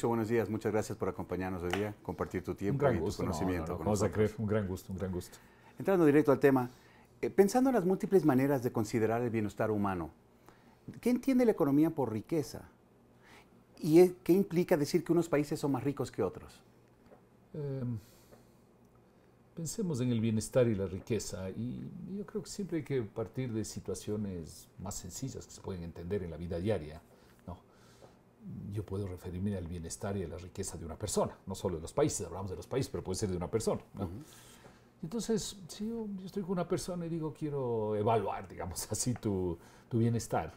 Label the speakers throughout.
Speaker 1: Lucho, buenos días. Muchas gracias por acompañarnos hoy día, compartir tu tiempo y
Speaker 2: gusto,
Speaker 1: tu conocimiento.
Speaker 2: no, no,
Speaker 1: con
Speaker 2: vamos a creer, un gran gusto, un gran gusto.
Speaker 1: Entrando directo al tema, eh, pensando en las múltiples maneras de considerar el bienestar humano, ¿qué entiende la economía por riqueza? ¿Y es- qué implica decir que unos países son más ricos que otros?
Speaker 2: Eh, pensemos en el bienestar y la riqueza y yo creo que siempre hay que partir de situaciones más sencillas que se pueden entender en la vida diaria. Yo puedo referirme al bienestar y a la riqueza de una persona, no solo de los países, hablamos de los países, pero puede ser de una persona. ¿no? Entonces, si yo, yo estoy con una persona y digo, quiero evaluar, digamos así, tu, tu bienestar,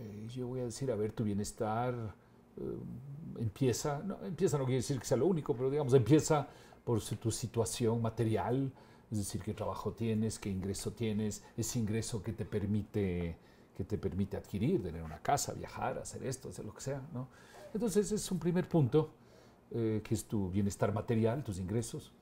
Speaker 2: eh, yo voy a decir, a ver, tu bienestar eh, empieza, no, empieza no quiere decir que sea lo único, pero digamos, empieza por su- tu situación material, es decir, qué trabajo tienes, qué ingreso tienes, ese ingreso que te permite, que te permite adquirir, tener una casa, viajar, hacer esto, hacer lo que sea, ¿no? Entonces, es un primer punto, eh, que es tu bienestar material, tus ingresos.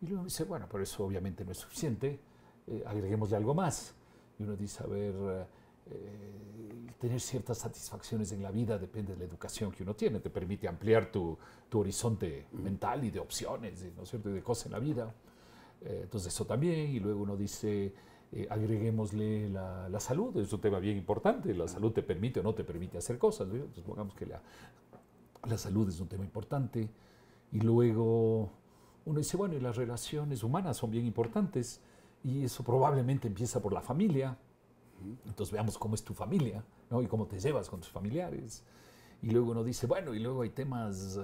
Speaker 2: Y luego dice, bueno, pero eso obviamente no es suficiente, eh, agreguémosle algo más. Y uno dice, a ver, eh, tener ciertas satisfacciones en la vida depende de la educación que uno tiene, te permite ampliar tu, tu horizonte mental y de opciones, ¿no es cierto?, y de cosas en la vida. Eh, entonces eso también, y luego uno dice, eh, agreguémosle la, la salud, es un tema bien importante, la salud te permite o no te permite hacer cosas, ¿no? entonces pongamos que la, la salud es un tema importante, y luego uno dice, bueno, y las relaciones humanas son bien importantes, y eso probablemente empieza por la familia, entonces veamos cómo es tu familia, ¿no? Y cómo te llevas con tus familiares. Y luego uno dice, bueno, y luego hay temas eh,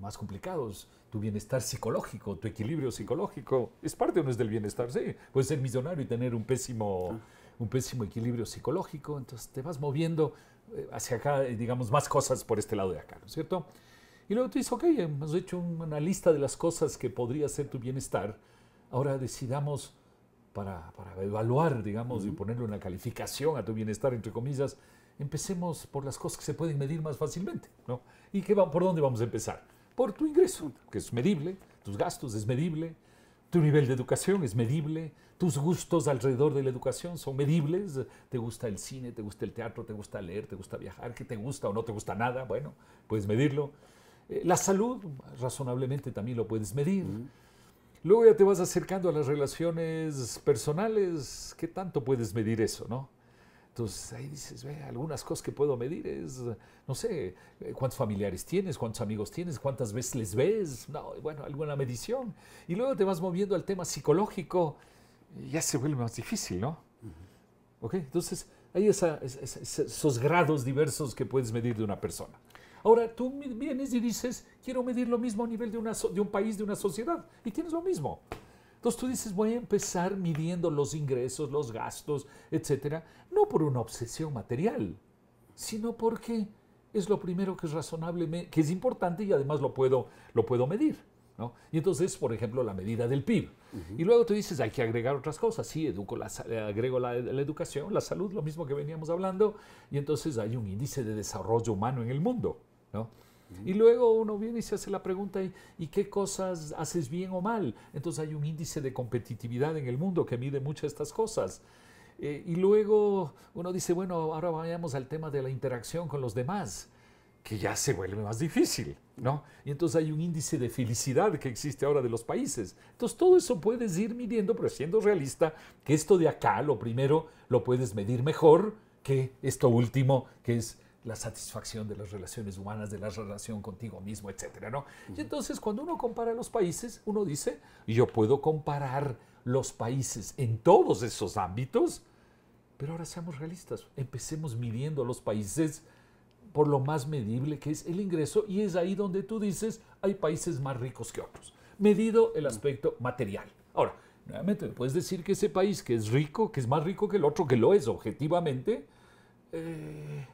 Speaker 2: más complicados, tu bienestar psicológico, tu equilibrio psicológico, es parte o no es del bienestar, sí, puedes ser millonario y tener un pésimo, un pésimo equilibrio psicológico, entonces te vas moviendo eh, hacia acá, eh, digamos, más cosas por este lado de acá, ¿no es cierto? Y luego tú dices, ok, hemos hecho una lista de las cosas que podría ser tu bienestar, ahora decidamos para, para evaluar, digamos, y ponerle una calificación a tu bienestar, entre comillas, empecemos por las cosas que se pueden medir más fácilmente, ¿no? ¿Y qué va, por dónde vamos a empezar? Por tu ingreso, que es medible, tus gastos es medible, tu nivel de educación es medible, tus gustos alrededor de la educación son medibles, te gusta el cine, te gusta el teatro, te gusta leer, te gusta viajar, que te gusta o no te gusta nada, bueno, puedes medirlo. Eh, La salud, razonablemente también lo puedes medir. Luego ya te vas acercando a las relaciones personales, ¿qué tanto puedes medir eso, no? Entonces ahí dices, ve, algunas cosas que puedo medir es, no sé, eh, cuántos familiares tienes, cuántos amigos tienes, cuántas veces les ves, no, bueno, alguna medición. Y luego te vas moviendo al tema psicológico, y ya se vuelve más difícil, ¿no? ¿Ok? Entonces hay esa- es- es- es- esos grados diversos que puedes medir de una persona. Ahora, tú vienes y dices, quiero medir lo mismo a nivel de, una de un país, de una sociedad, y tienes lo mismo. Entonces tú dices, voy a empezar midiendo los ingresos, los gastos, etcétera, no por una obsesión material, sino porque es lo primero que es razonable, que es importante y además lo puedo, lo puedo medir. ¿no? Y entonces, por ejemplo, la medida del PIB. Y luego tú dices, hay que agregar otras cosas. Sí, educo la, eh, agrego la, la educación, la salud, lo mismo que veníamos hablando. Y entonces hay un índice de desarrollo humano en el mundo. ¿no? Y luego uno viene y se hace la pregunta, ¿y, qué cosas haces bien o mal? Entonces hay un índice de competitividad en el mundo que mide muchas de estas cosas. Eh, y luego uno dice, bueno, ahora vayamos al tema de la interacción con los demás, que ya se vuelve más difícil, ¿no? Y entonces hay un índice de felicidad que existe ahora de los países. Entonces todo eso puedes ir midiendo, pero siendo realista, que esto de acá, lo primero, lo puedes medir mejor que esto último, que es la satisfacción de las relaciones humanas, de la relación contigo mismo, etcétera, ¿no? Y entonces cuando uno compara los países, uno dice, yo puedo comparar los países en todos esos ámbitos, pero ahora seamos realistas, empecemos midiendo los países por lo más medible que es el ingreso y es ahí donde tú dices, hay países más ricos que otros, medido el aspecto material. Ahora, nuevamente, puedes decir que ese país que es rico, que es más rico que el otro, que lo es objetivamente, eh,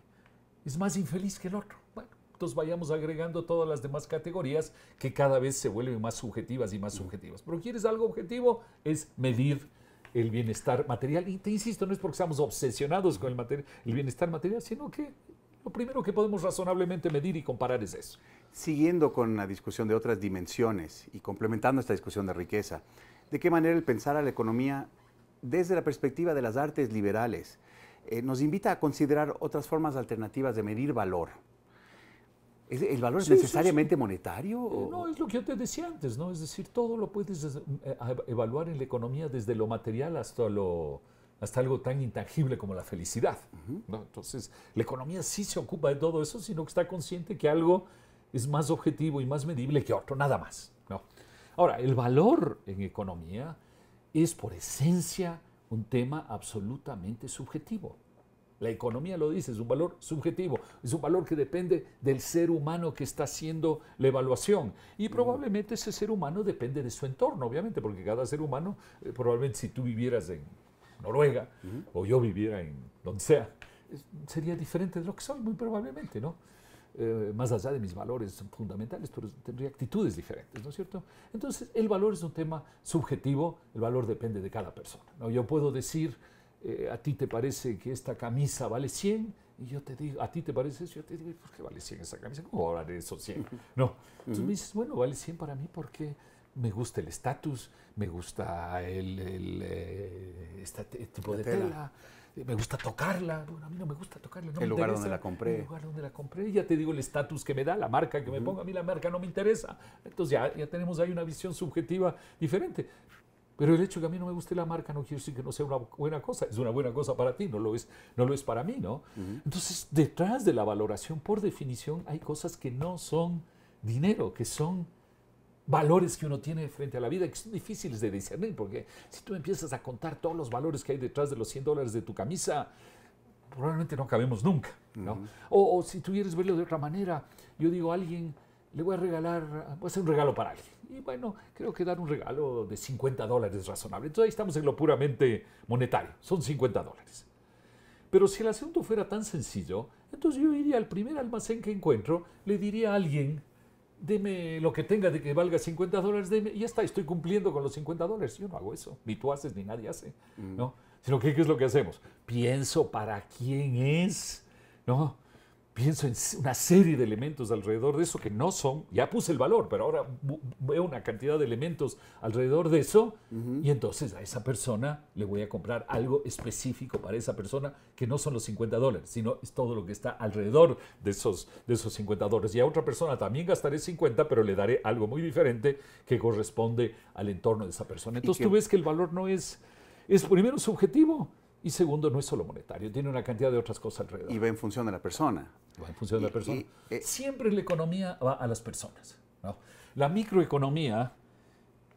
Speaker 2: es más infeliz que el otro. Bueno, entonces vayamos agregando todas las demás categorías que cada vez se vuelven más subjetivas y más subjetivas. Pero quieres algo objetivo, es medir el bienestar material. Y te insisto, no es porque estamos obsesionados con el, el bienestar material, sino que lo primero que podemos razonablemente medir y comparar es eso.
Speaker 1: Siguiendo con la discusión de otras dimensiones y complementando esta discusión de riqueza, ¿de qué manera el pensar a la economía desde la perspectiva de las artes liberales eh, nos invita a considerar otras formas alternativas de medir valor? ¿El valor es necesariamente monetario?
Speaker 2: No, es lo que yo te decía antes, ¿no? Es decir, todo lo puedes eh, evaluar en la economía desde lo material hasta lo hasta algo tan intangible como la felicidad. Entonces, la economía sí se ocupa de todo eso, sino que está consciente que algo es más objetivo y más medible que otro, nada más. ¿no? Ahora, el valor en economía es por esencia un tema absolutamente subjetivo. La economía lo dice, es un valor subjetivo, es un valor que depende del ser humano que está haciendo la evaluación. Y probablemente ese ser humano depende de su entorno, obviamente, porque cada ser humano, eh, probablemente si tú vivieras en Noruega o yo viviera en donde sea, sería diferente de lo que soy, muy probablemente, ¿no? Eh, más allá de mis valores fundamentales, pero tendría actitudes diferentes, ¿no es cierto? Entonces, el valor es un tema subjetivo, el valor depende de cada persona. ¿no? Yo puedo decir, eh, a ti te parece que esta camisa vale 100, y yo te digo, a ti te parece eso, yo te digo, ¿por qué vale 100 esa camisa? ¿Cómo vale eso 100? No. Entonces me dices, bueno, vale 100 para mí porque me gusta el estatus, me gusta el, eh, este tipo de tela me gusta tocarla. Bueno, a mí no me gusta tocarla. No
Speaker 1: el lugar donde la compré.
Speaker 2: El lugar donde la compré. Ya te digo el estatus que me da, la marca que me ponga. A mí la marca no me interesa. Entonces ya, ya tenemos ahí una visión subjetiva diferente. Pero el hecho de que a mí no me guste la marca no quiere decir que no sea una buena cosa. Es una buena cosa para ti, no lo es, no lo es para mí, ¿no? Entonces, detrás de la valoración, por definición, hay cosas que no son dinero, que son valores que uno tiene frente a la vida que son difíciles de discernir, porque si tú empiezas a contar todos los valores que hay detrás de los 100 dólares de tu camisa, probablemente no cabemos nunca. ¿no? o, si tú quieres verlo de otra manera, yo digo a alguien, le voy a regalar, voy a hacer un regalo para alguien. Y bueno, creo que dar un regalo de 50 dólares es razonable. Entonces ahí estamos en lo puramente monetario, son 50 dólares. Pero si el asunto fuera tan sencillo, entonces yo iría al primer almacén que encuentro, le diría a alguien, deme lo que tenga de que valga 50 dólares, deme, y ya está, estoy cumpliendo con los 50 dólares. Yo no hago eso, ni tú haces, ni nadie hace, mm. ¿no? Sino que, ¿qué es lo que hacemos? Pienso para quién es, ¿no? Pienso en una serie de elementos alrededor de eso que no son, ya puse el valor, pero ahora veo una cantidad de elementos alrededor de eso y entonces a esa persona le voy a comprar algo específico para esa persona que no son los 50 dólares, sino es todo lo que está alrededor de esos, de esos 50 dólares. Y a otra persona también gastaré 50, pero le daré algo muy diferente que corresponde al entorno de esa persona. Entonces tú ves que el valor no es, es primero subjetivo, y segundo, no es solo monetario, tiene una cantidad de otras cosas alrededor.
Speaker 1: Y va en función de la persona.
Speaker 2: Va en función de la persona. Eh, Siempre la economía va a las personas. La microeconomía,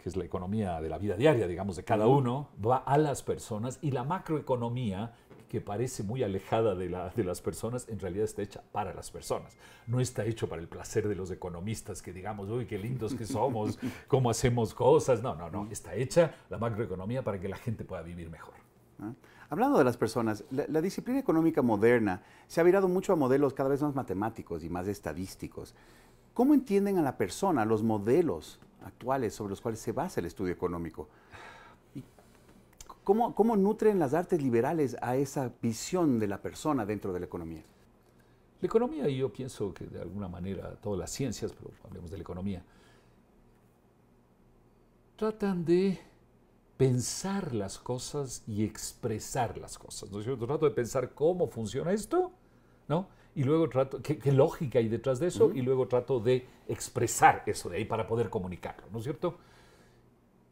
Speaker 2: que es la economía de la vida diaria, digamos, de cada uno, va a las personas. Y la macroeconomía, que parece muy alejada de, la, de las personas, en realidad está hecha para las personas. No está hecho para el placer de los economistas que digamos, uy, qué lindos que somos, cómo hacemos cosas. No, no, no. Está hecha la macroeconomía para que la gente pueda vivir mejor.
Speaker 1: Hablando de las personas, la, disciplina económica moderna se ha virado mucho a modelos cada vez más matemáticos y más estadísticos. ¿Cómo entienden a la persona los modelos actuales sobre los cuales se basa el estudio económico? cómo, cómo nutren las artes liberales a esa visión de la persona dentro de la economía?
Speaker 2: La economía, y yo pienso que de alguna manera todas las ciencias, pero hablemos de la economía, tratan de pensar las cosas y expresar las cosas. ¿no? Yo trato de pensar cómo funciona esto, ¿no? Y luego trato, qué, lógica hay detrás de eso, y luego trato de expresar eso de ahí para poder comunicarlo, ¿no es cierto?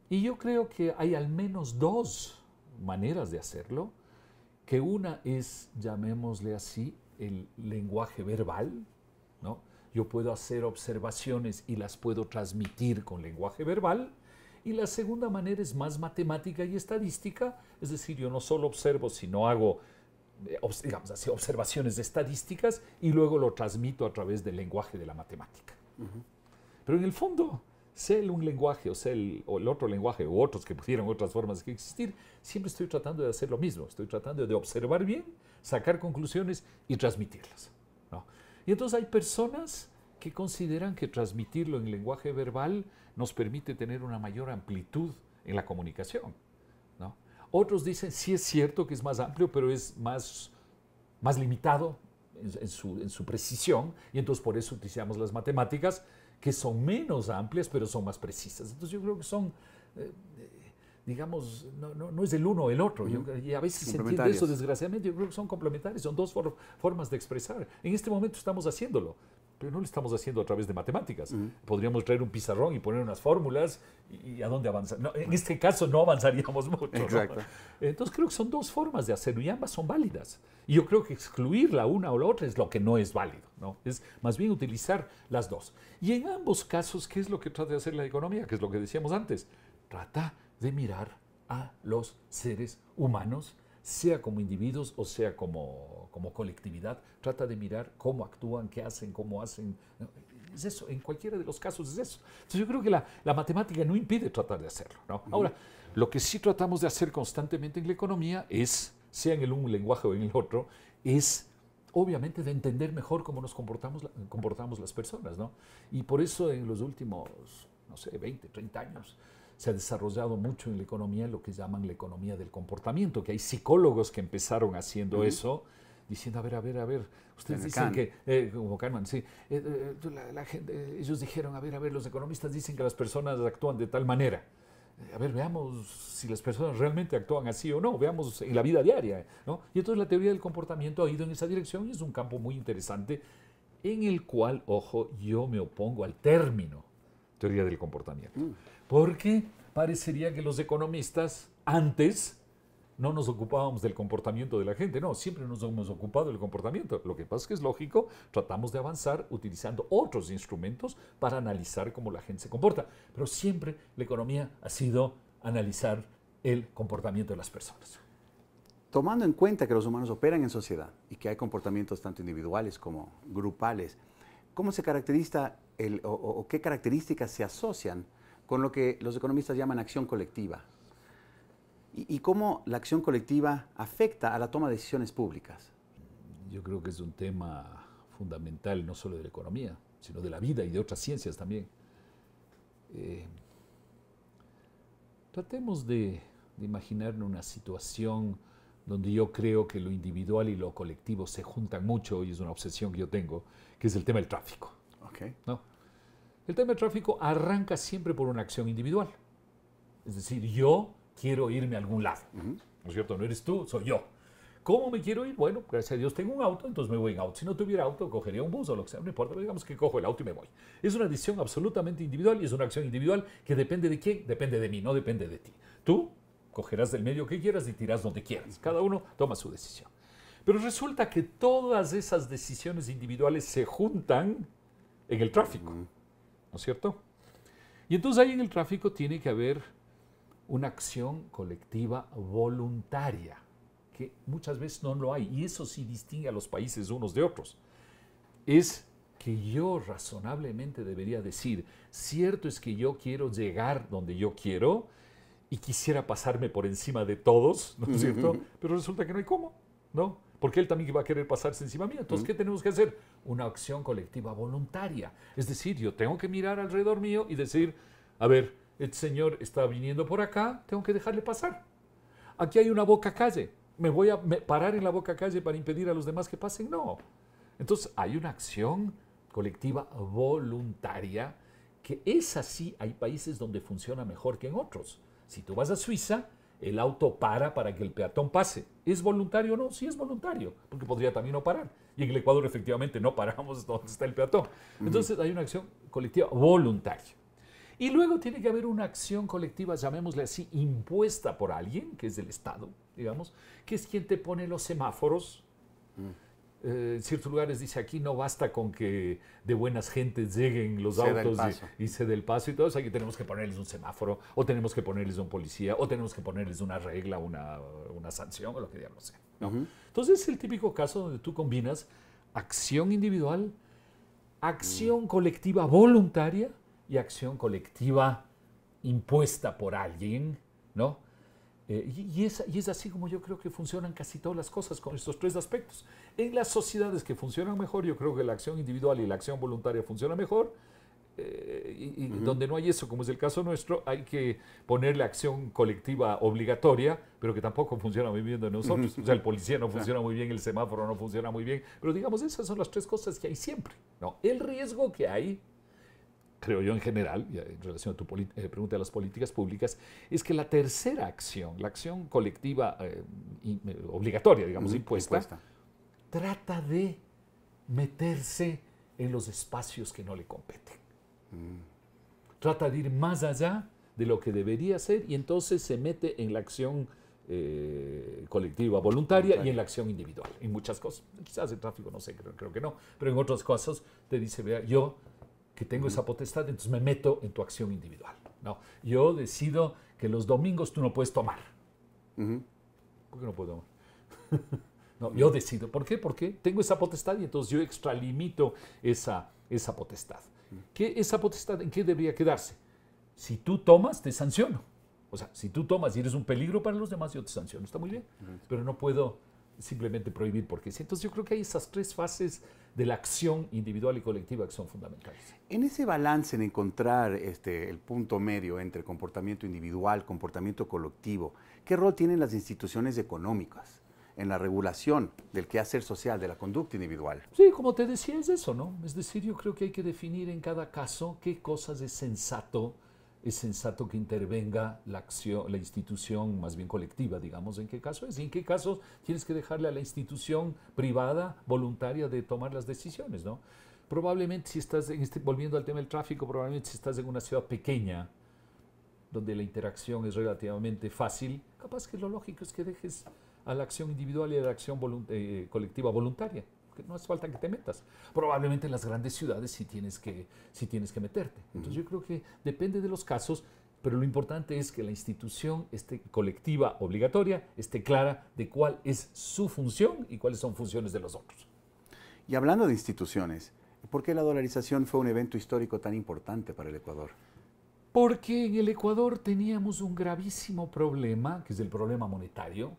Speaker 2: Y yo creo que hay al menos dos maneras de hacerlo, que una es, llamémosle así, el lenguaje verbal, ¿no? Yo puedo hacer observaciones y las puedo transmitir con lenguaje verbal, y la segunda manera es más matemática y estadística, es decir, yo no solo observo, sino hago, eh, digamos así, observaciones estadísticas y luego lo transmito a través del lenguaje de la matemática. Pero en el fondo, sea el un lenguaje o sea el, o el otro lenguaje u otros que pudieran otras formas de existir, siempre estoy tratando de hacer lo mismo. Estoy tratando de observar bien, sacar conclusiones y transmitirlas. Y entonces hay personas que consideran que transmitirlo en lenguaje verbal nos permite tener una mayor amplitud en la comunicación. ¿no? Otros dicen, sí es cierto que es más amplio, pero es más, más limitado en, su, precisión, y entonces por eso utilizamos las matemáticas, que son menos amplias, pero son más precisas. Entonces yo creo que son... Eh, digamos, no, no, es el uno o el otro. y a veces se entiende eso, desgraciadamente, yo creo que son complementarios, son dos formas de expresar. En este momento estamos haciéndolo. Pero no lo estamos haciendo a través de matemáticas. Podríamos traer un pizarrón y poner unas fórmulas y, a dónde avanzar. en este caso no avanzaríamos mucho. Exacto. Entonces creo que son dos formas de hacerlo y ambas son válidas. Y yo creo que excluir la una o la otra es lo que no es válido. ¿no? Es más bien utilizar las dos. Y en ambos casos, ¿qué es lo que trata de hacer la economía? ¿Qué es lo que decíamos antes? Trata de mirar a los seres humanos sea como individuos o sea como, como colectividad, trata de mirar cómo actúan, qué hacen, cómo hacen. Es eso, en cualquiera de los casos es eso. Entonces yo creo que la, la matemática no impide tratar de hacerlo. ¿no? Ahora, lo que sí tratamos de hacer constantemente en la economía es, sea en el un lenguaje o en el otro, es obviamente de entender mejor cómo nos comportamos, comportamos las personas. ¿no? Y por eso en los últimos, no sé, 20, 30 años, se ha desarrollado mucho en la economía lo que llaman la economía del comportamiento, que hay psicólogos que empezaron haciendo eso, diciendo, a ver, a ver, a ver, ustedes dicen que, eh, como Kahneman, sí, eh, eh, la, gente, ellos dijeron, a ver, a ver, los economistas dicen que las personas actúan de tal manera. A ver, veamos si las personas realmente actúan así o no, veamos en la vida diaria. ¿no? Y entonces la teoría del comportamiento ha ido en esa dirección y es un campo muy interesante en el cual, ojo, yo me opongo al término teoría del comportamiento. Mm. Porque parecería que los economistas antes no nos ocupábamos del comportamiento de la gente, no, siempre nos hemos ocupado del comportamiento. Lo que pasa es que es lógico, tratamos de avanzar utilizando otros instrumentos para analizar cómo la gente se comporta, pero siempre la economía ha sido analizar el comportamiento de las personas.
Speaker 1: Tomando en cuenta que los humanos operan en sociedad y que hay comportamientos tanto individuales como grupales, ¿cómo se caracteriza el, o, qué características se asocian con lo que los economistas llaman acción colectiva? Y, cómo la acción colectiva afecta a la toma de decisiones públicas?
Speaker 2: Yo creo que es un tema fundamental no solo de la economía, sino de la vida y de otras ciencias también. Eh, tratemos de, de imaginarnos una situación donde yo creo que lo individual y lo colectivo se juntan mucho y es una obsesión que yo tengo, que es el tema del tráfico. Okay. ¿no? El tema del tráfico arranca siempre por una acción individual. Es decir, yo quiero irme a algún lado. ¿No es cierto? No eres tú, soy yo. ¿Cómo me quiero ir? Bueno, gracias a Dios tengo un auto, entonces me voy en auto. Si no tuviera auto, cogería un bus o lo que sea, no importa, digamos que cojo el auto y me voy. Es una decisión absolutamente individual y es una acción individual que depende de quién, depende de mí, no depende de ti. Tú cogerás del medio que quieras y tiras donde quieras. Cada uno toma su decisión. Pero resulta que todas esas decisiones individuales se juntan en el tráfico, ¿no es cierto? Y entonces ahí en el tráfico tiene que haber una acción colectiva voluntaria, que muchas veces no lo hay, y eso sí distingue a los países unos de otros. Es que yo razonablemente debería decir, cierto es que yo quiero llegar donde yo quiero, y quisiera pasarme por encima de todos, ¿no es cierto? Pero resulta que no hay cómo, ¿no? Porque él también va a querer pasarse encima mío. Entonces, ¿qué tenemos que hacer? Una acción colectiva voluntaria. Es decir, yo tengo que mirar alrededor mío y decir, a ver, el señor está viniendo por acá, tengo que dejarle pasar. Aquí hay una boca calle. ¿Me voy a parar en la boca calle para impedir a los demás que pasen? No. Entonces, hay una acción colectiva voluntaria que es así. Hay países donde funciona mejor que en otros. Si tú vas a Suiza, el auto para para que el peatón pase. ¿Es voluntario o no? Sí es voluntario, porque podría también no parar. Y en el Ecuador efectivamente no paramos donde está el peatón. Entonces hay una acción colectiva voluntaria. Y luego tiene que haber una acción colectiva, llamémosle así, impuesta por alguien, que es del Estado, digamos, que es quien te pone los semáforos. Eh, en ciertos lugares dice aquí no basta con que de buenas gentes lleguen los autos y, se dé el paso y todo eso, aquí tenemos que ponerles un semáforo, o tenemos que ponerles un policía, o tenemos que ponerles una regla, una, una sanción, o lo que diablos sea. Entonces es el típico caso donde tú combinas acción individual, acción colectiva voluntaria y acción colectiva impuesta por alguien, ¿no? Eh, y, es, y, es, así como yo creo que funcionan casi todas las cosas con estos tres aspectos. En las sociedades que funcionan mejor, yo creo que la acción individual y la acción voluntaria funcionan mejor. Eh, y, donde no hay eso, como es el caso nuestro, hay que ponerle acción colectiva obligatoria, pero que tampoco funciona muy bien de nosotros. O sea, el policía no funciona muy bien, el semáforo no funciona muy bien, pero digamos, esas son las tres cosas que hay siempre. ¿no? El riesgo que hay creo yo en general, en relación a tu eh, pregunta de las políticas públicas, es que la tercera acción, la acción colectiva eh, eh, obligatoria, digamos, impuesta, trata de meterse en los espacios que no le competen. Trata de ir más allá de lo que debería ser y entonces se mete en la acción eh, colectiva voluntaria y en la acción individual, en muchas cosas. Quizás el tráfico, no sé, creo, creo que no, pero en otras cosas te dice, vea, yo que tengo esa potestad, entonces me meto en tu acción individual. No, yo decido que los domingos tú no puedes tomar. ¿Por qué no puedo tomar? no, yo decido. ¿Por qué? Porque tengo esa potestad y entonces yo extralimito esa, esa potestad. ¿Qué, ¿Esa potestad en qué debería quedarse? Si tú tomas, te sanciono. O sea, si tú tomas y eres un peligro para los demás, yo te sanciono. Está muy bien. Pero no puedo simplemente prohibir porque sí. Entonces yo creo que hay esas tres fases de la acción individual y colectiva que son fundamentales.
Speaker 1: En ese balance, en encontrar este, el punto medio entre comportamiento individual, comportamiento colectivo, ¿qué rol tienen las instituciones económicas en la regulación del quehacer social, de la conducta individual?
Speaker 2: Sí, como te decía, es eso, ¿no? Es decir, yo creo que hay que definir en cada caso qué cosas es sensato es sensato que intervenga la acción, la institución más bien colectiva, digamos, en qué caso es, y en qué casos tienes que dejarle a la institución privada, voluntaria, de tomar las decisiones, ¿no? Probablemente si estás, en este, volviendo al tema del tráfico, probablemente si estás en una ciudad pequeña, donde la interacción es relativamente fácil, capaz que lo lógico es que dejes a la acción individual y a la acción eh, colectiva voluntaria no hace falta que te metas. Probablemente en las grandes ciudades sí tienes que, sí tienes que meterte. Entonces yo creo que depende de los casos, pero lo importante es que la institución esté colectiva, obligatoria, esté clara de cuál es su función y cuáles son funciones de los otros.
Speaker 1: Y hablando de instituciones, ¿por qué la dolarización fue un evento histórico tan importante para el Ecuador?
Speaker 2: Porque en el Ecuador teníamos un gravísimo problema, que es el problema monetario,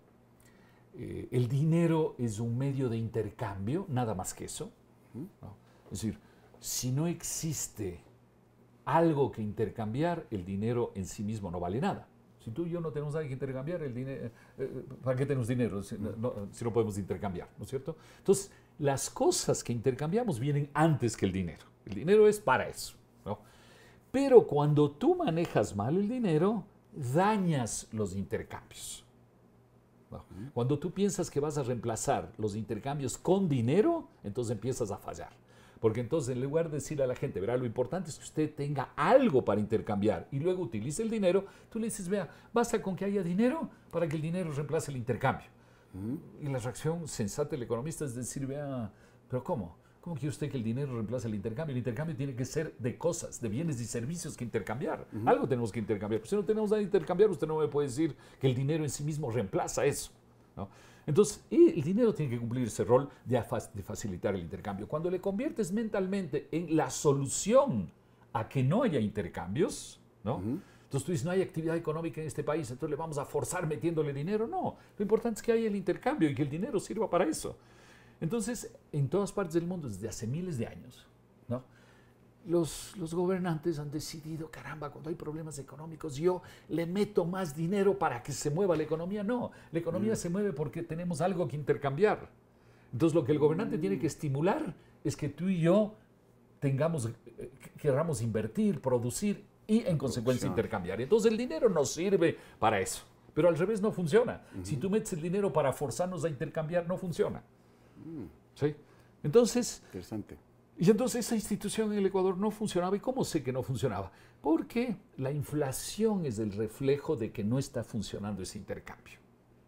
Speaker 2: eh, el dinero es un medio de intercambio, nada más que eso. Es decir, si no existe algo que intercambiar, el dinero en sí mismo no vale nada. Si tú y yo no tenemos nada que intercambiar, el dinero, eh, eh, ¿para qué tenemos dinero si no, podemos intercambiar? ¿No es cierto? Entonces, las cosas que intercambiamos vienen antes que el dinero. El dinero es para eso. Pero cuando tú manejas mal el dinero, dañas los intercambios. Cuando tú piensas que vas a reemplazar los intercambios con dinero, entonces empiezas a fallar. Porque entonces en lugar de decir a la gente, verá, lo importante es que usted tenga algo para intercambiar y luego utilice el dinero, tú le dices, vea, basta con que haya dinero para que el dinero reemplace el intercambio. Y la reacción sensata del economista es decir, vea, pero ¿cómo? ¿Cómo quiere usted que el dinero reemplace el intercambio? El intercambio tiene que ser de cosas, de bienes y servicios que intercambiar. Algo tenemos que intercambiar. si no tenemos nada que intercambiar, usted no me puede decir que el dinero en sí mismo reemplaza eso. Entonces, el dinero tiene que cumplir ese rol de, facilitar el intercambio. Cuando le conviertes mentalmente en la solución a que no haya intercambios, ¿no? Entonces tú dices, no hay actividad económica en este país, entonces le vamos a forzar metiéndole dinero. No, lo importante es que haya el intercambio y que el dinero sirva para eso. Entonces, en todas partes del mundo, desde hace miles de años, ¿no? Los, los, gobernantes han decidido, caramba, cuando hay problemas económicos, yo le meto más dinero para que se mueva la economía. No, la economía mm. se mueve porque tenemos algo que intercambiar. Entonces, lo que el gobernante tiene que estimular es que tú y yo tengamos, eh, queramos invertir, producir y en consecuencia intercambiar. Entonces, el dinero nos sirve para eso. Pero al revés no funciona. Si tú metes el dinero para forzarnos a intercambiar, no funciona. ¿Sí? Entonces,
Speaker 1: Interesante.
Speaker 2: Y entonces esa institución en el Ecuador no funcionaba. ¿Y cómo sé que no funcionaba? Porque la inflación es el reflejo de que no está funcionando ese intercambio.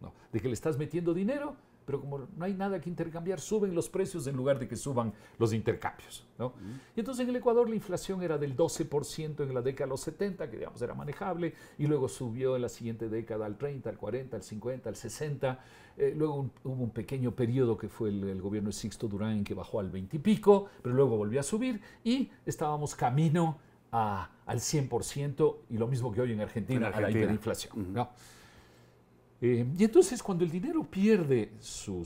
Speaker 2: ¿no? De que le estás metiendo dinero pero como no hay nada que intercambiar, suben los precios en lugar de que suban los intercambios. ¿no? Y entonces en el Ecuador la inflación era del 12% en la década de los 70, que digamos era manejable, y luego subió en la siguiente década al 30, al 40, al 50, al 60. Eh, luego hubo un pequeño periodo que fue el, gobierno de Sixto Durán que bajó al 20 y pico, pero luego volvió a subir y estábamos camino a, al 100% y lo mismo que hoy en Argentina, a la hiperinflación. ¿no? Eh, y entonces cuando el dinero pierde su,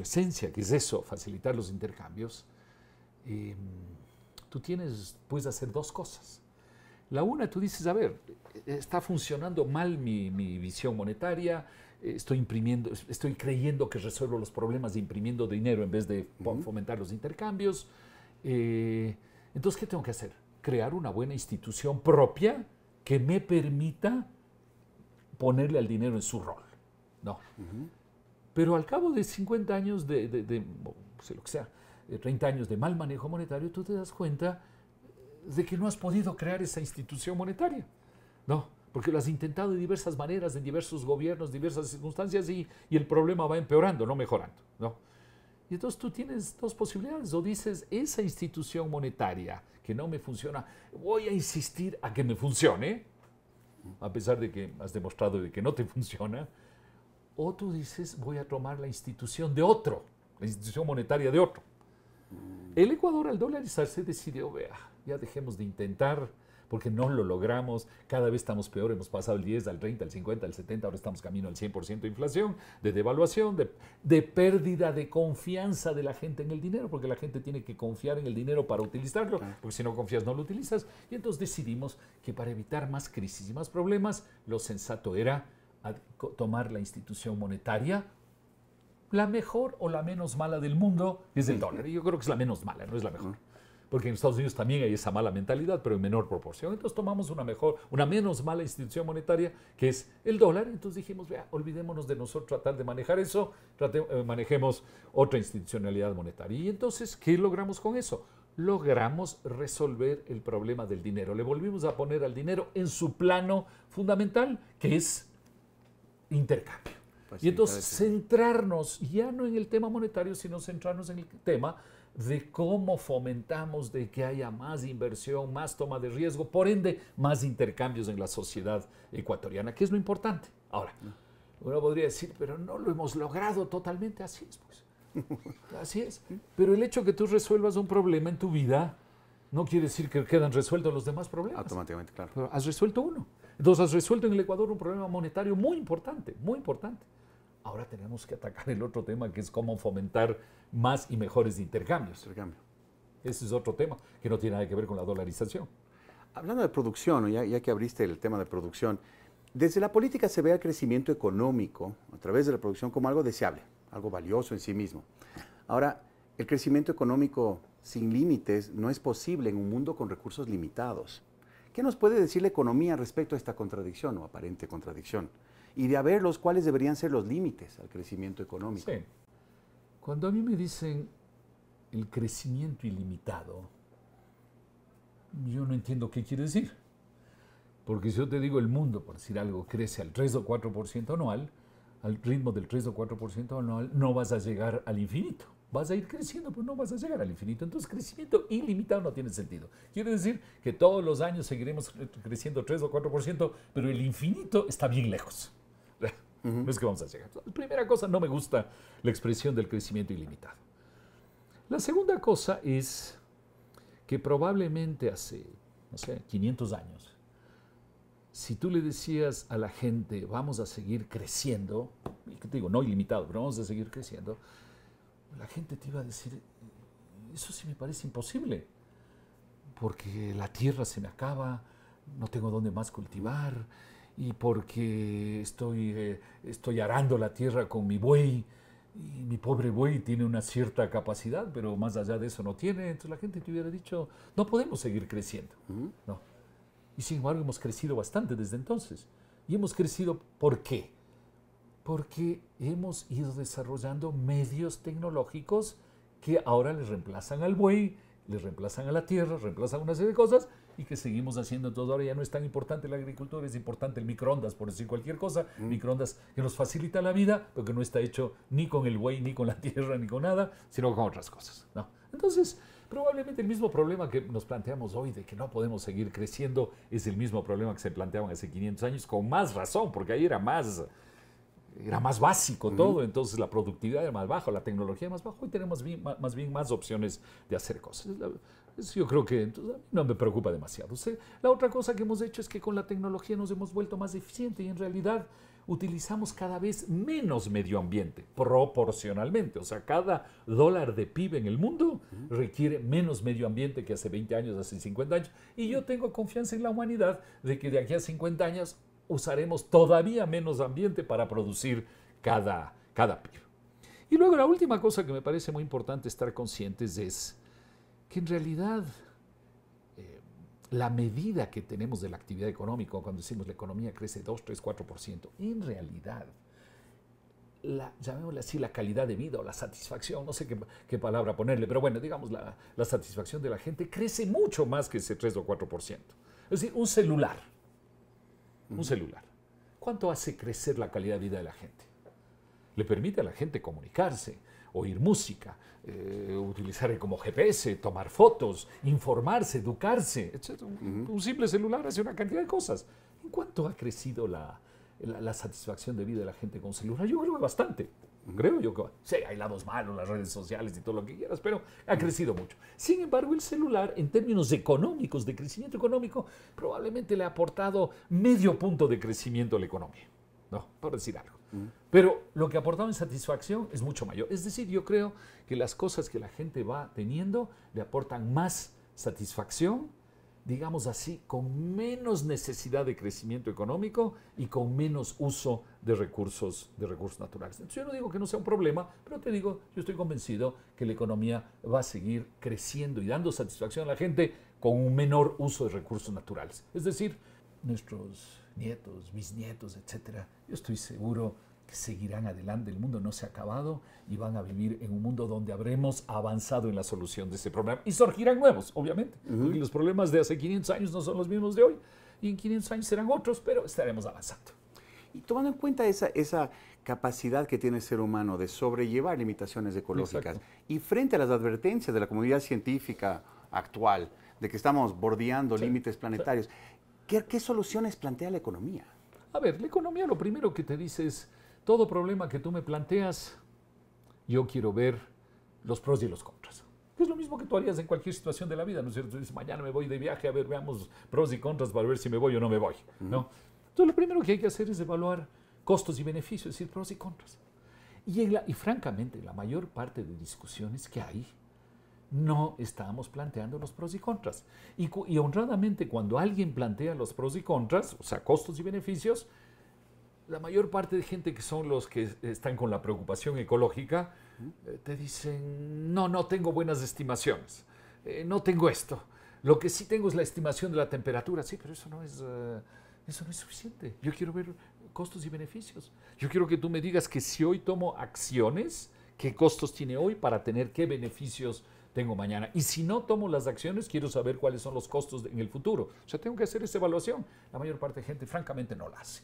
Speaker 2: esencia, que es eso, facilitar los intercambios, em, tú tienes, puedes hacer dos cosas. La una, tú dices, a ver, está funcionando mal mi, visión monetaria, estoy imprimiendo, estoy creyendo que resuelvo los problemas de imprimiendo dinero en vez de fomentar los intercambios. Eh, entonces, ¿qué tengo que hacer? Crear una buena institución propia que me permita ponerle al dinero en su rol. No. Pero al cabo de 50 años de, de, lo que sea, 30 años de mal manejo monetario, tú te das cuenta de que no has podido crear esa institución monetaria. No, porque lo has intentado de diversas maneras, en diversos gobiernos, diversas circunstancias y, y el problema va empeorando, no mejorando. ¿no? Y entonces tú tienes dos posibilidades. O dices, esa institución monetaria que no me funciona, voy a insistir a que me funcione, a pesar de que has demostrado de que no te funciona. O tú dices, voy a tomar la institución de otro, la institución monetaria de otro. El Ecuador al dolarizarse decidió, vea, ya dejemos de intentar porque no lo logramos, cada vez estamos peor, hemos pasado el 10, al 30, al 50, al 70, ahora estamos camino al 100% de inflación, de devaluación, de, de, pérdida de confianza de la gente en el dinero, porque la gente tiene que confiar en el dinero para utilizarlo, porque si no confías no lo utilizas, y entonces decidimos que para evitar más crisis y más problemas, lo sensato era tomar la institución monetaria la mejor o la menos mala del mundo es el dólar. Y yo creo que es la menos mala, no es la mejor porque en Estados Unidos también hay esa mala mentalidad, pero en menor proporción. Entonces tomamos una mejor, una menos mala institución monetaria, que es el dólar. Entonces dijimos, vea, olvidémonos de nosotros tratar de manejar eso, eh, manejemos otra institucionalidad monetaria. Y entonces, ¿qué logramos con eso? Logramos resolver el problema del dinero. Le volvimos a poner al dinero en su plano fundamental, que es intercambio. Pues y entonces centrarnos ya no en el tema monetario, sino centrarnos en el tema de cómo fomentamos de que haya más inversión, más toma de riesgo, por ende, más intercambios en la sociedad ecuatoriana, que es lo importante. Ahora, uno podría decir, pero no lo hemos logrado totalmente, así es, pues. Así es. Pero el hecho que tú resuelvas un problema en tu vida no quiere decir que quedan resueltos los demás problemas.
Speaker 1: Automáticamente, claro.
Speaker 2: Pero has resuelto uno. Entonces has resuelto en el Ecuador un problema monetario muy importante, muy importante. Ahora tenemos que atacar el otro tema que es cómo fomentar más y mejores intercambios. Intercambio. Ese es otro tema que no tiene nada que ver con la dolarización.
Speaker 1: Hablando de producción, ya, ya que abriste el tema de producción, desde la política se ve el crecimiento económico a través de la producción como algo deseable, algo valioso en sí mismo. Ahora, el crecimiento económico sin límites no es posible en un mundo con recursos limitados. ¿Qué nos puede decir la economía respecto a esta contradicción o aparente contradicción? Y de haber los cuales deberían ser los límites al crecimiento económico.
Speaker 2: Cuando a mí me dicen el crecimiento ilimitado, yo no entiendo qué quiere decir. Porque si yo te digo el mundo, por decir algo, crece al 3 o 4% anual, al ritmo del 3 o 4% anual, no vas a llegar al infinito. Vas a ir creciendo, pero no vas a llegar al infinito. Entonces, crecimiento ilimitado no tiene sentido. Quiere decir que todos los años seguiremos creciendo 3 o 4%, pero el infinito está bien lejos. No es que vamos a llegar. Primera cosa, no me gusta la expresión del crecimiento ilimitado. La segunda cosa es que probablemente hace, no sé, 500 años, si tú le decías a la gente, vamos a seguir creciendo, y que te digo, no ilimitado, pero vamos a seguir creciendo, la gente te iba a decir, eso sí me parece imposible, porque la tierra se me acaba, no tengo dónde más cultivar, y porque estoy, eh, estoy arando la tierra con mi buey y mi pobre buey tiene una cierta capacidad, pero más allá de eso no tiene. Entonces la gente te hubiera dicho, no podemos seguir creciendo. No. Y sin embargo hemos crecido bastante desde entonces. ¿Y hemos crecido por qué? Porque hemos ido desarrollando medios tecnológicos que ahora le reemplazan al buey, le reemplazan a la tierra, reemplazan una serie de cosas y que seguimos haciendo todo. Ahora ya no es tan importante la agricultura, es importante el microondas, por decir cualquier cosa. Mm. Microondas que nos facilita la vida, pero que no está hecho ni con el buey, ni con la tierra, ni con nada, sino con otras cosas. ¿no? Entonces, probablemente el mismo problema que nos planteamos hoy de que no podemos seguir creciendo es el mismo problema que se planteaban hace 500 años, con más razón, porque ahí era más era más básico todo, entonces la productividad era más baja, la tecnología era más baja, y tenemos más bien más opciones de hacer cosas. Yo creo que no me preocupa demasiado. La otra cosa que hemos hecho es que con la tecnología nos hemos vuelto más eficientes y en realidad utilizamos cada vez menos medio ambiente, proporcionalmente. O sea, cada dólar de PIB en el mundo requiere menos medio ambiente que hace 20 años, hace 50 años. Y yo tengo confianza en la humanidad de que de aquí a 50 años usaremos todavía menos ambiente para producir cada, cada PIB. Y luego la última cosa que me parece muy importante estar conscientes es que en realidad eh, la medida que tenemos de la actividad económica, cuando decimos la economía crece 2, 3, 4%, en realidad la, llamémosle así, la calidad de vida o la satisfacción, no sé qué, palabra ponerle, pero bueno, digamos, la, la, satisfacción de la gente crece mucho más que ese 3 o 4%. Es decir, un celular, un celular, ¿cuánto hace crecer la calidad de vida de la gente? Le permite a la gente comunicarse, oír música, eh, utilizar como GPS, tomar fotos, informarse, educarse, etc. Un simple celular hace una cantidad de cosas. ¿En cuánto ha crecido la, la, satisfacción de vida de la gente con celular? Yo creo que bastante. Creo yo que sí, hay lados malos, las redes sociales y todo lo que quieras, pero ha crecido mucho. Sin embargo, el celular, en términos económicos, de crecimiento económico, probablemente le ha aportado medio punto de crecimiento a la economía. No, por decir algo. Pero lo que ha aportado en satisfacción es mucho mayor. Es decir, yo creo que las cosas que la gente va teniendo le aportan más satisfacción digamos así, con menos necesidad de crecimiento económico y con menos uso de recursos, de recursos naturales. Entonces yo no digo que no sea un problema, pero te digo, yo estoy convencido que la economía va a seguir creciendo y dando satisfacción a la gente con un menor uso de recursos naturales. Es decir, nuestros nietos, bisnietos, etcétera, yo estoy seguro que seguirán adelante, el mundo no se ha acabado y van a vivir en un mundo donde habremos avanzado en la solución de ese problema. Y surgirán nuevos, obviamente, porque los problemas de hace 500 años no son los mismos de hoy, y en 500 años serán otros, pero estaremos avanzando.
Speaker 1: Y tomando en cuenta esa, esa capacidad que tiene el ser humano de sobrellevar limitaciones ecológicas y frente a las advertencias de la comunidad científica actual de que estamos bordeando límites planetarios, ¿qué, ¿qué soluciones plantea la economía?
Speaker 2: A ver, la economía lo primero que te dice es, todo problema que tú me planteas, yo quiero ver los pros y los contras. es lo mismo que tú harías en cualquier situación de la vida, ¿no es cierto? Dices, mañana me voy de viaje, a ver, veamos pros y contras para ver si me voy o no me voy, ¿no? Entonces, lo primero que hay que hacer es evaluar costos y beneficios, es decir, pros y contras. Y, y francamente, la mayor parte de discusiones que hay, no estamos planteando los pros y contras. Y, y, honradamente, cuando alguien plantea los pros y contras, o sea, costos y beneficios, la mayor parte de gente que son los que están con la preocupación ecológica, eh, te dicen, no, no tengo buenas estimaciones, eh, no tengo esto. Lo que sí tengo es la estimación de la temperatura. Sí, pero eso no es, eh, eso no es suficiente. Yo quiero ver costos y beneficios. Yo quiero que tú me digas que si hoy tomo acciones, qué costos tiene hoy para tener qué beneficios tengo mañana. Y si no tomo las acciones, quiero saber cuáles son los costos en el futuro. O sea, tengo que hacer esa evaluación. La mayor parte de gente, francamente, no la hace.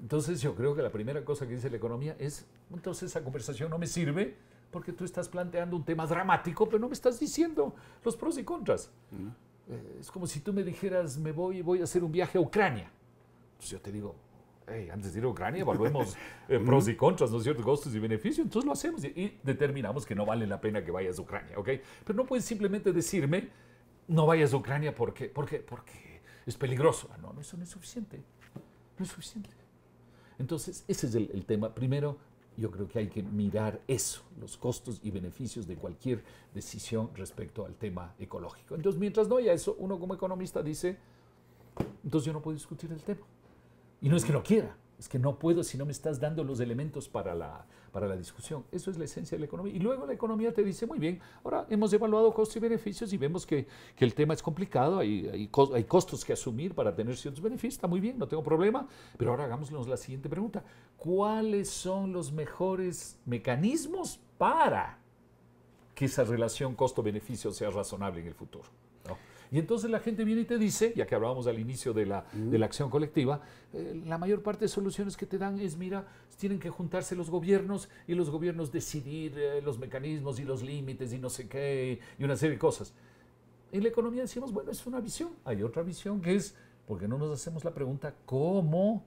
Speaker 2: Entonces yo creo que la primera cosa que dice la economía es, entonces esa conversación no me sirve porque tú estás planteando un tema dramático, pero no me estás diciendo los pros y contras. Eh, es como si tú me dijeras, me voy, voy a hacer un viaje a Ucrania. Entonces yo te digo, antes de ir a Ucrania evaluemos eh, pros y contras, ¿no es cierto? Costos y beneficios. Entonces lo hacemos y, determinamos que no vale la pena que vayas a Ucrania, ¿ok? Pero no puedes simplemente decirme, no vayas a Ucrania porque, porque, porque es peligroso. Ah, no, no, eso no es suficiente. No es suficiente. Entonces, ese es el, tema. Primero, yo creo que hay que mirar eso, los costos y beneficios de cualquier decisión respecto al tema ecológico. Entonces, mientras no haya eso, uno como economista dice, entonces yo no puedo discutir el tema. Y no es que no quiera, es que no puedo si no me estás dando los elementos para la, para la discusión. Eso es la esencia de la economía. Y luego la economía te dice, muy bien, ahora hemos evaluado costos y beneficios y vemos que, que el tema es complicado, hay, hay, hay, costos que asumir para tener ciertos beneficios, está muy bien, no tengo problema, pero ahora hagámonos la siguiente pregunta. ¿Cuáles son los mejores mecanismos para que esa relación costo-beneficio sea razonable en el futuro? Y entonces la gente viene y te dice, ya que hablábamos al inicio de la, de la acción colectiva, eh, la mayor parte de soluciones que te dan es, mira, tienen que juntarse los gobiernos y los gobiernos decidir eh, los mecanismos y los límites y no sé qué, y una serie de cosas. En la economía decimos, bueno, es una visión. Hay otra visión que es, porque no nos hacemos la pregunta, cómo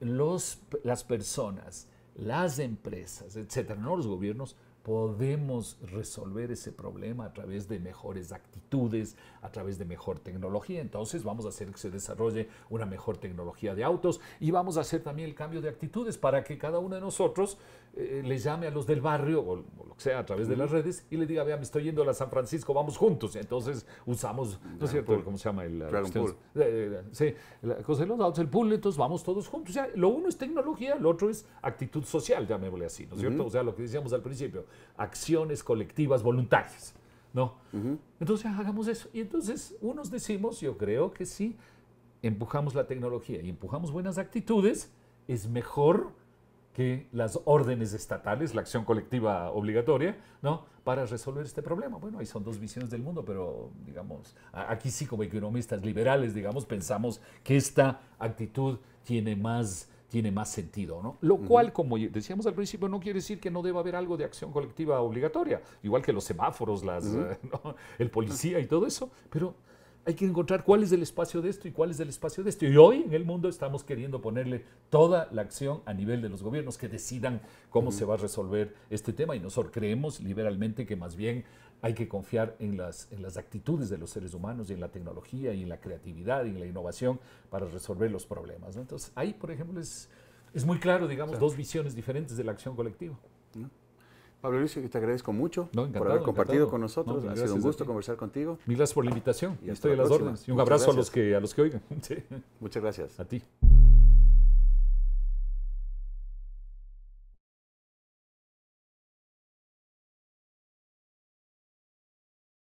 Speaker 2: los, las personas, las empresas, etcétera, no los gobiernos, podemos resolver ese problema a través de mejores actitudes, a través de mejor tecnología. Entonces vamos a hacer que se desarrolle una mejor tecnología de autos y vamos a hacer también el cambio de actitudes para que cada uno de nosotros eh, le llame a los del barrio o, lo que sea a través de las redes y le diga, vea, me estoy yendo a San Francisco, vamos juntos. entonces usamos, ¿no es cierto? ¿Cómo se llama? El, eh, sí, la cosa de los el pool, entonces vamos todos juntos. O sea, lo uno es tecnología, lo otro es actitud social, llamémosle así, ¿no es cierto? O sea, lo que decíamos al principio acciones colectivas voluntarias. ¿no? Entonces hagamos eso. Y entonces unos decimos, yo creo que si empujamos la tecnología y empujamos buenas actitudes, es mejor que las órdenes estatales, la acción colectiva obligatoria, ¿no? Para resolver este problema. Bueno, ahí son dos visiones del mundo, pero digamos, aquí sí como economistas liberales, digamos, pensamos que esta actitud tiene más tiene más sentido, ¿no? Lo cual, como decíamos al principio, no quiere decir que no deba haber algo de acción colectiva obligatoria, igual que los semáforos, las, el policía y todo eso, pero hay que encontrar cuál es el espacio de esto y cuál es el espacio de esto. Y hoy en el mundo estamos queriendo ponerle toda la acción a nivel de los gobiernos que decidan cómo se va a resolver este tema y nosotros creemos liberalmente que más bien hay que confiar en las, en las actitudes de los seres humanos y en la tecnología y en la creatividad y en la innovación para resolver los problemas. Entonces ahí, por ejemplo, es, es muy claro, digamos, dos visiones diferentes de la acción colectiva.
Speaker 1: Pablo Luis, te agradezco mucho por haber compartido con nosotros. ha sido un gusto conversar contigo.
Speaker 2: Mil gracias por la invitación. Y Estoy a las órdenes. Y un abrazo a los, que, a los que oigan.
Speaker 1: Muchas gracias.
Speaker 2: A ti.